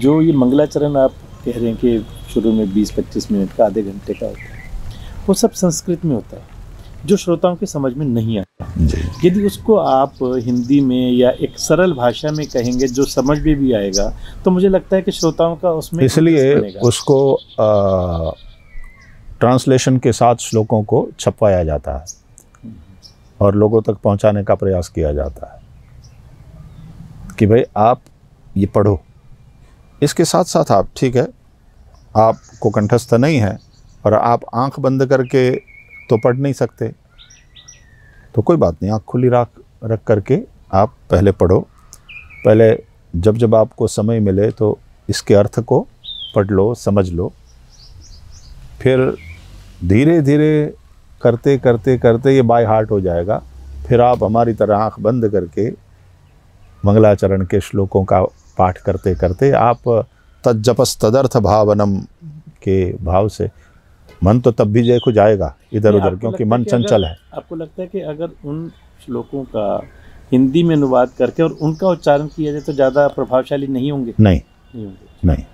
जो ये मंगलाचरण आप कह रहे हैं कि शुरू में 20-25 मिनट का आधे घंटे का होता है वो सब संस्कृत में होता है जो श्रोताओं के समझ में नहीं आता। यदि उसको आप हिंदी में या एक सरल भाषा में कहेंगे जो समझ में भी आएगा तो मुझे लगता है कि श्रोताओं का उसमें इसलिए उसको ट्रांसलेशन के साथ श्लोकों को छपवाया जाता है और लोगों तक पहुँचाने का प्रयास किया जाता है कि भाई आप ये पढ़ो। इसके साथ साथ आप, ठीक है, आपको कंठस्थ नहीं है और आप आँख बंद करके तो पढ़ नहीं सकते तो कोई बात नहीं, आँख खुली रख रख करके आप पहले पढ़ो। पहले जब जब आपको समय मिले तो इसके अर्थ को पढ़ लो, समझ लो। फिर धीरे धीरे करते करते करते ये बाय हार्ट हो जाएगा। फिर आप हमारी तरह आँख बंद करके मंगलाचरण के श्लोकों का पाठ करते करते आप तजपस तदर्थ भावनम के भाव से मन तो तब भी जय को जाएगा इधर उधर क्योंकि मन चंचल है। आपको लगता है कि अगर उन श्लोकों का हिंदी में अनुवाद करके और उनका उच्चारण किया जाए तो ज़्यादा प्रभावशाली नहीं होंगे? नहीं। नहीं होंगे। नहीं।